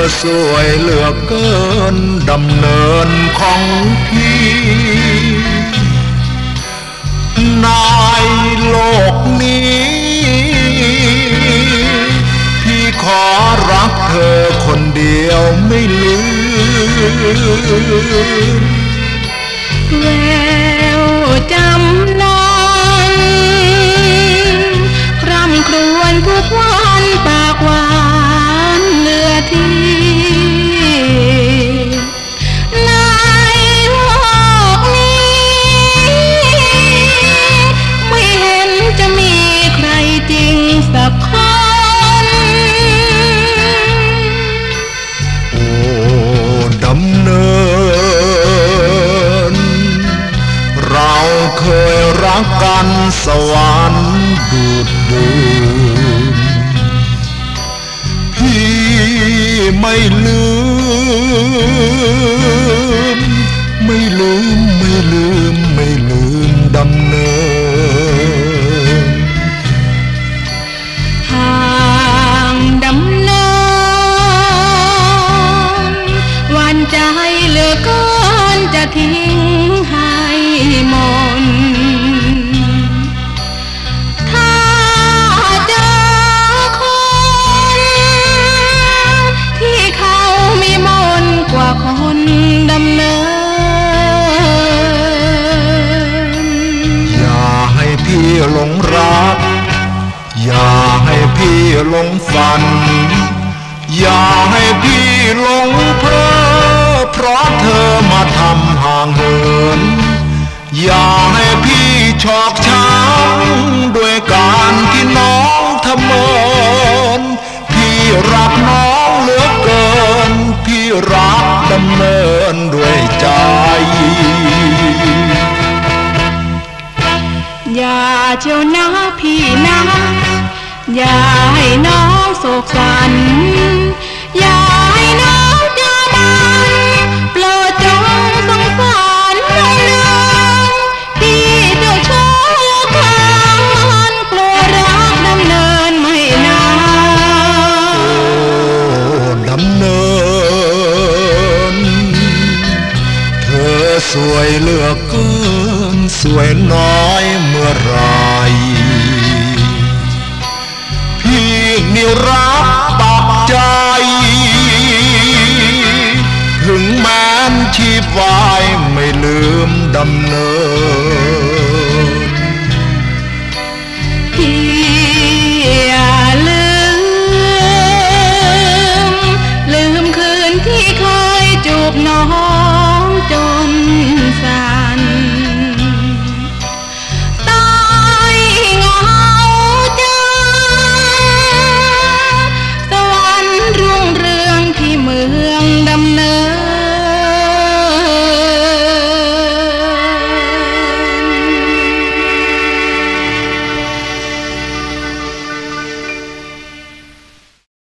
อสวยเหลือเกินดำเนินของพี่ในโลกนี้ พี่ขอรักเธอคนเดียวไม่ลืม สวรรค์ดูดดื่มพี่ไม่ลืม ไม่ลืม ไม่ลืม พี่หลงรัก อย่าให้พี่หลงฝัน อย่าให้พี่หลงเพลอเพราะเธอมาทำห่างเหิน อย่าให้พี่ชอกช้ำด้วยการที่น้องทำเมินพี่รักน้องเหลือเกิน พี่รักดำเนินด้วยใจ อย่าเจ้านะพี่นะ อย่าให้น้องโศกสัน สวยเลือกเกินสวยน้อยเมื่อไรพี่นิรักปักใจ ถึงแม้นชีพวายไม่ลืมดำเนินพี่อย่าลืม ลืมคืนที่เคยจูบน้อง